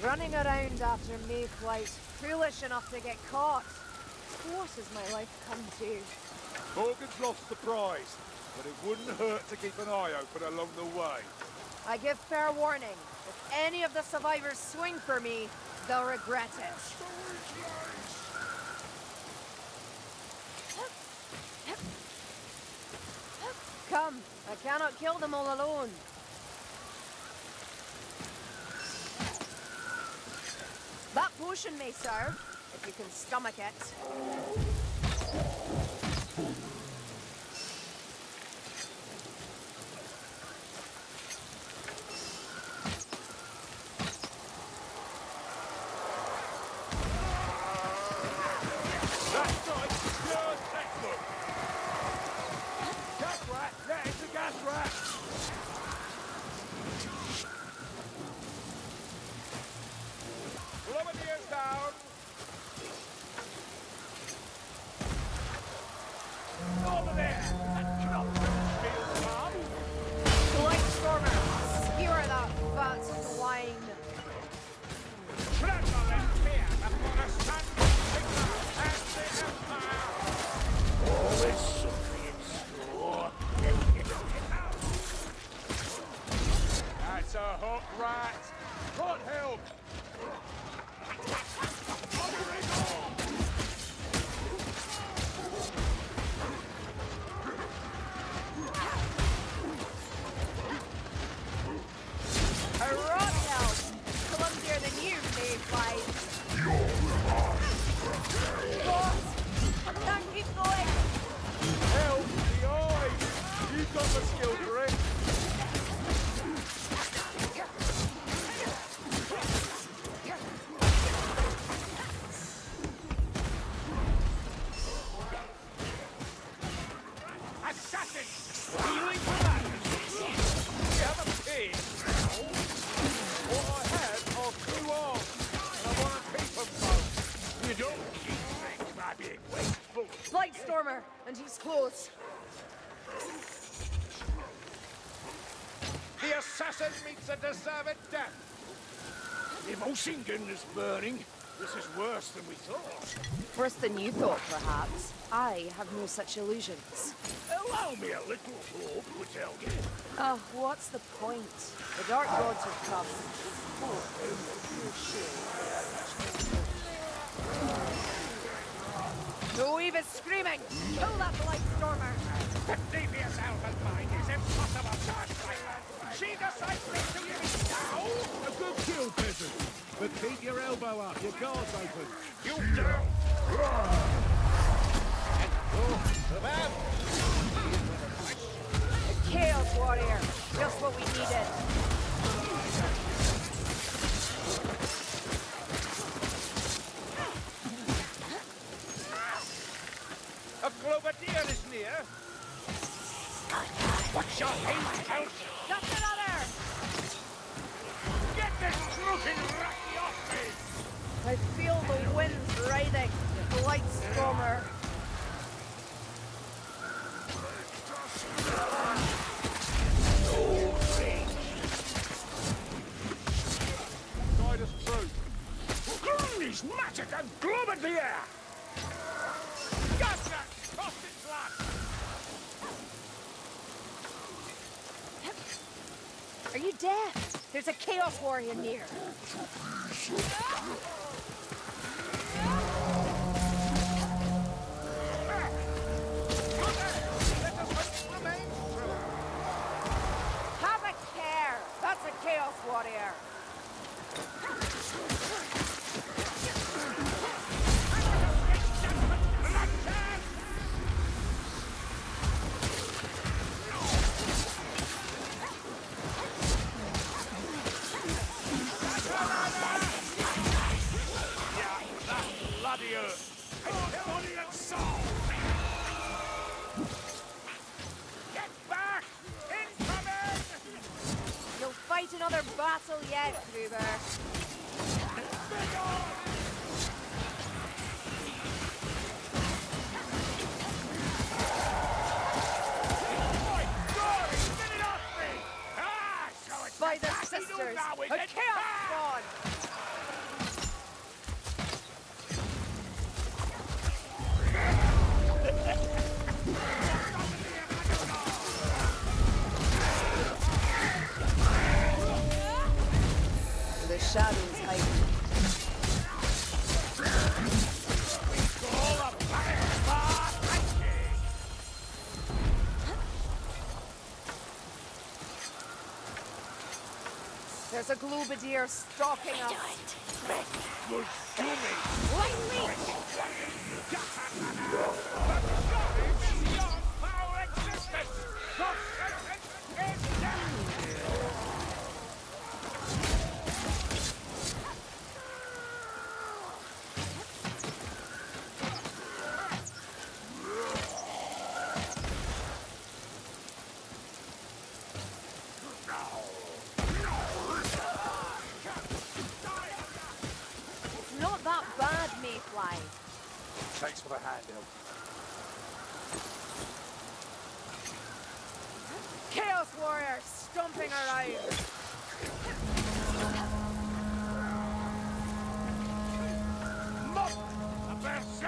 Running around after mayflies, foolish enough to get caught. What has my life come to? Morgan's lost the prize, but it wouldn't hurt to keep an eye open along the way. I give fair warning. If any of the survivors swing for me, they'll regret it. Come, I cannot kill them all alone. That potion may serve, if you can stomach it. Stormer, and he's close. The assassin meets a deserved death. The motion is burning. This is worse than we thought. Worse than you thought, perhaps. I have no such illusions. Allow me a little hope, would tell you. Oh, what's the point? The Dark Gods have come. No is screaming! Kill that Light Stormer! The devious elven mind is impossible to decipher. She decides to you now. A good kill, peasant. But keep your elbow up, your guard's open. You down! Oh, the man! A Chaos Warrior! Just what we needed. Are you deaf? There's a Chaos Warrior near. Have a care! That's a Chaos Warrior. Another battle yet, Kruber. My God! Get it off me! So it's By the sisters, a? Chaos! Spawn! Shadows hiding. All a panic spot! There's a Globadier stalking us. Was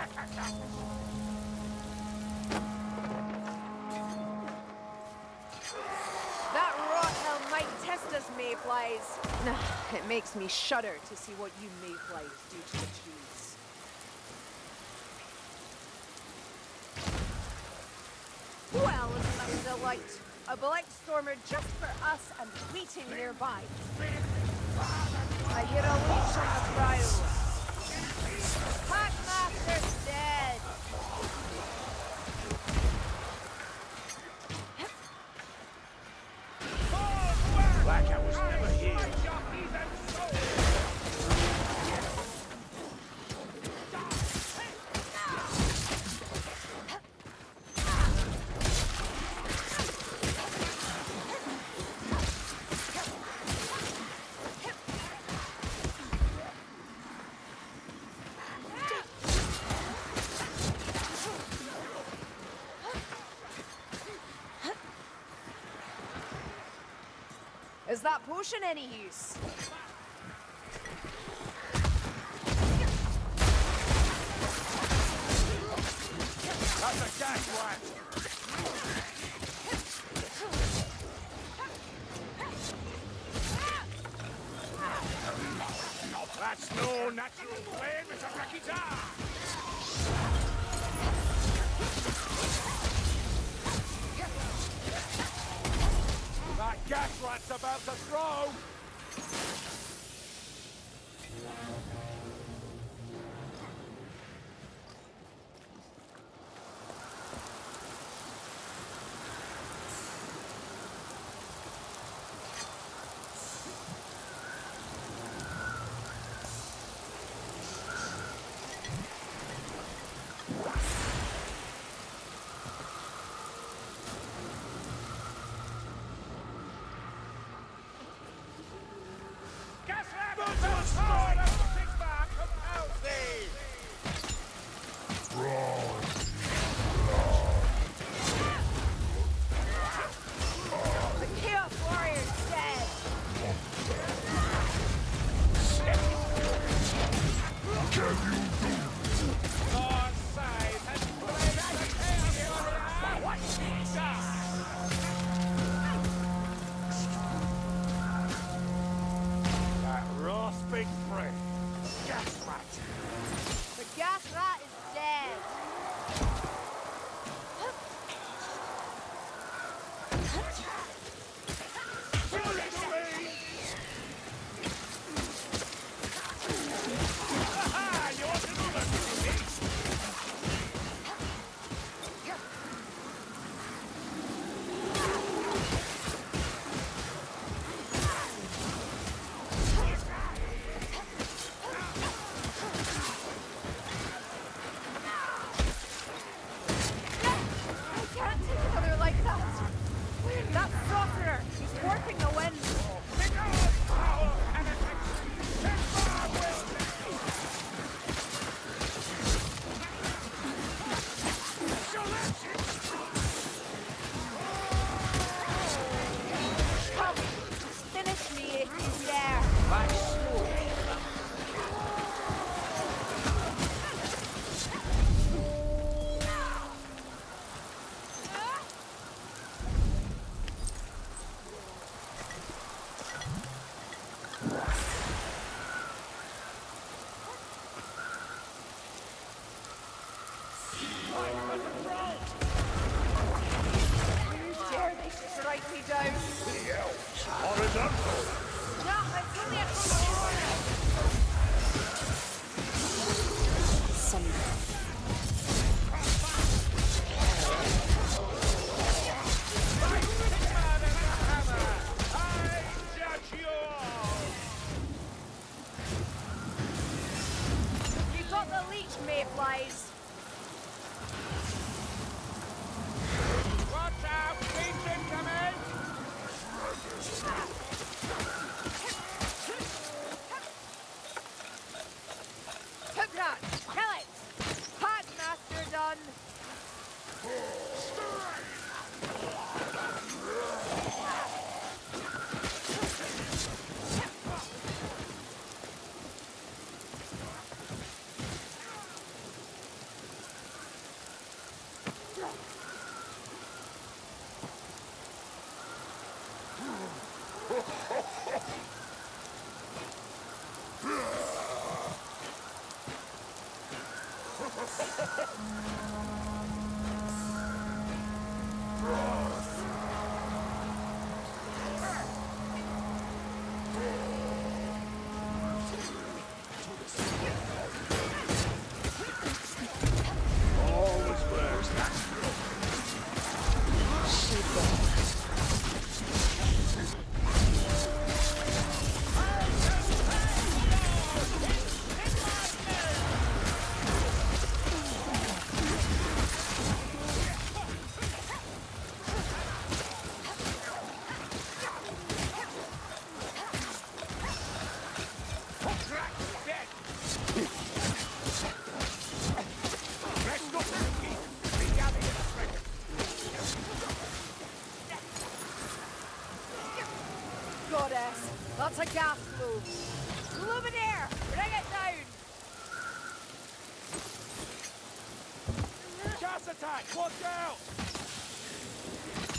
That rot hell might test us, Mayflies. Nah, it makes me shudder to see what you Mayflies do to the trees. Well, that a delight? A black stormer just for us and waiting nearby. I hear a leech on the prow. That potion any use? Gas rat's about to throw! Watch out!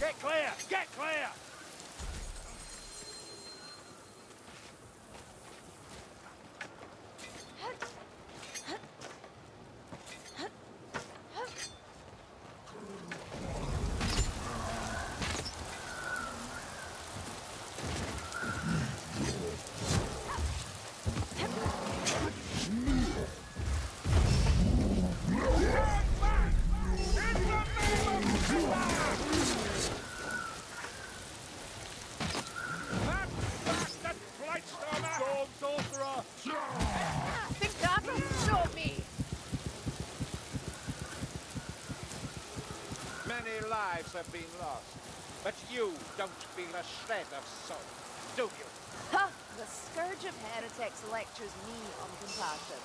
Get clear! Get clear! Have been lost, but you don't feel a shred of sorrow, do you? Ha! The Scourge of Heretics lectures me on compassion.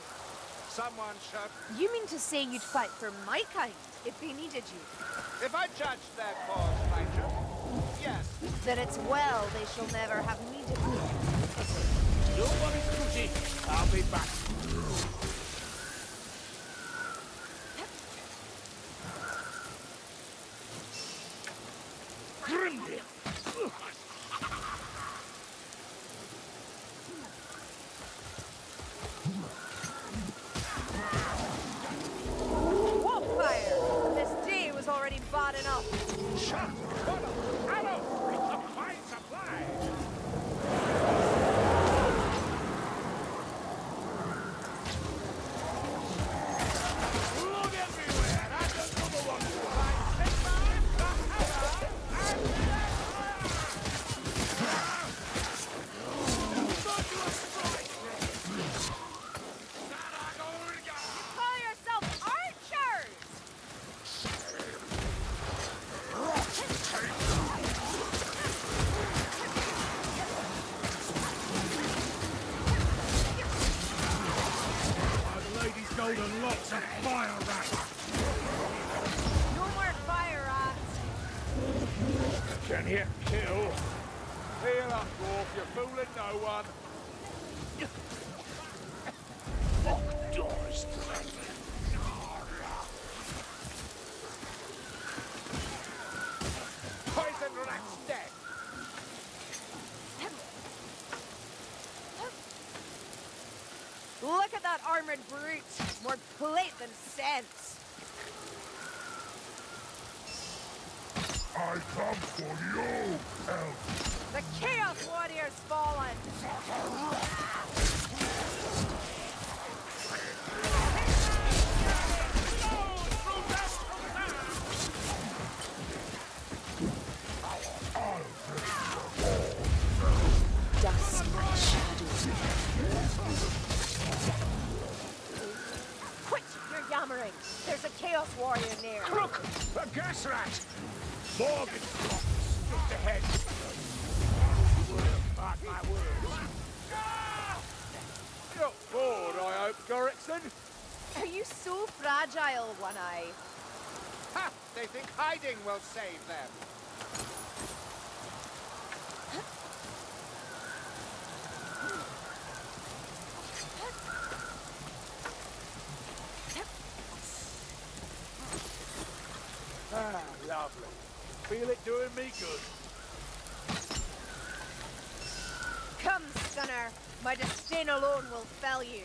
Someone should. You mean to say you'd fight for my kind if they needed you? If I judged their cause righteous, yes. Then it's well they shall never have needed me. Don't worry, Cootie. I'll be back. Armored brute. More plate than sense. I come for you, elf. The Chaos Warrior's fallen. Dust my shadow. else warrior near. Crook! A gas rat! Morgan! Straight ahead! Mark my words. You're not bored, I hope, Goreksson? Are you so fragile, One-Eye? Ha! They think hiding will save them. Lovely. Feel it doing me good. Come, Stunner. My disdain alone will fell you.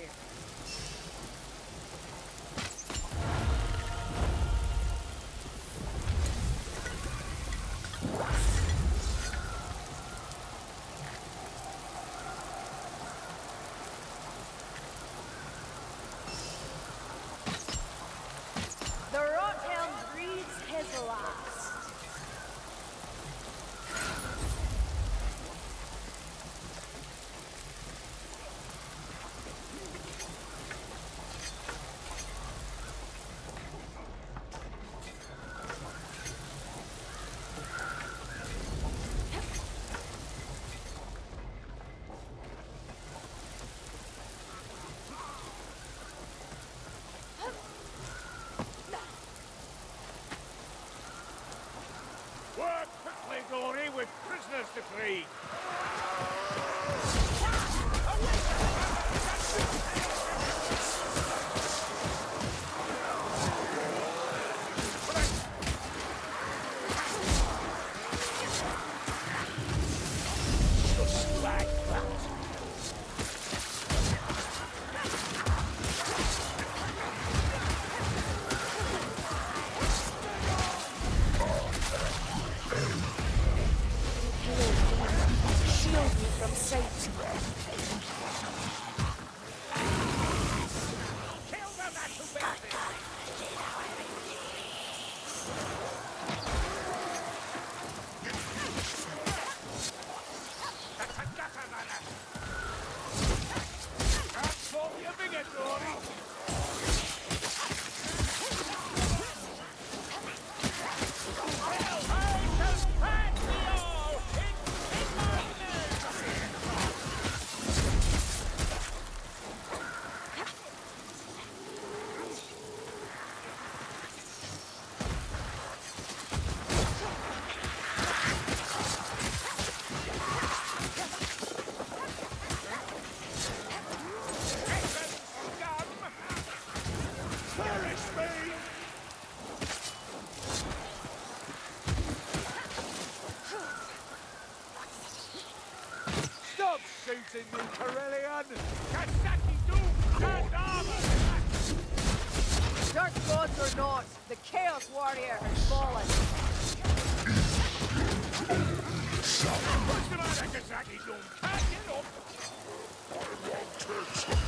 With prisoners to free. Shooting me, Kerillian! Kasaki Doom! Stand armor! Dark gods or not, the Chaos Warrior has fallen. What's the matter, Kasaki Doom? Can't get up! I'm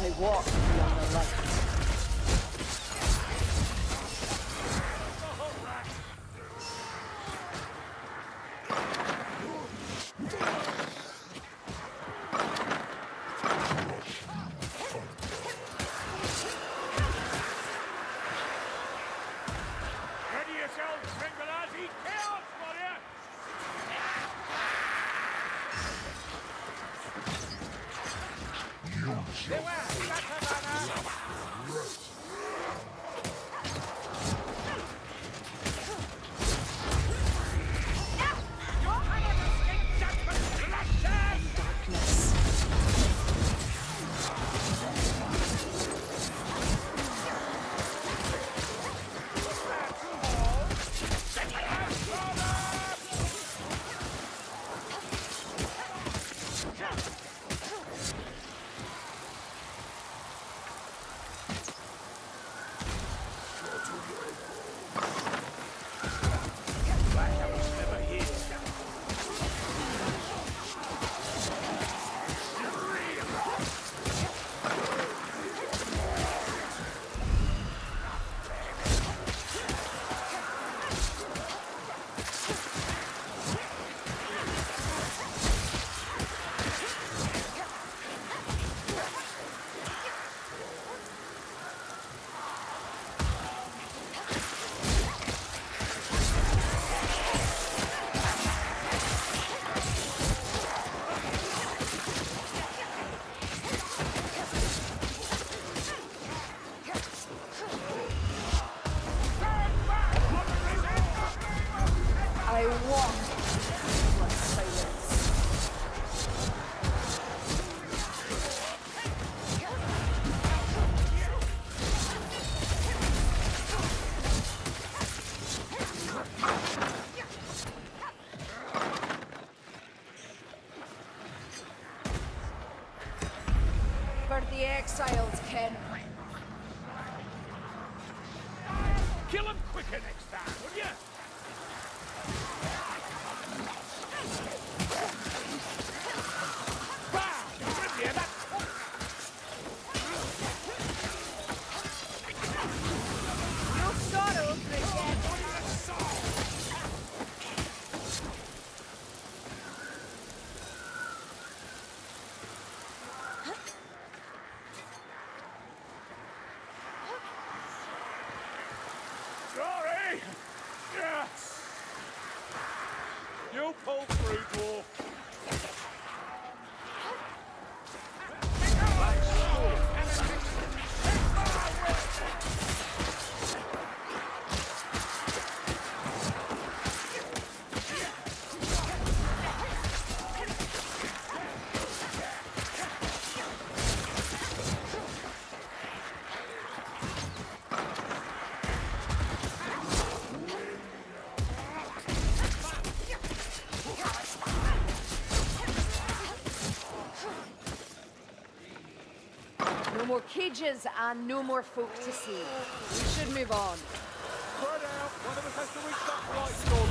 I walk beyond the light. Exiles, Ken. Kill him quicker next time, will ya? And no more folk to see. We should move on. Spread out. One of us has to reach that light.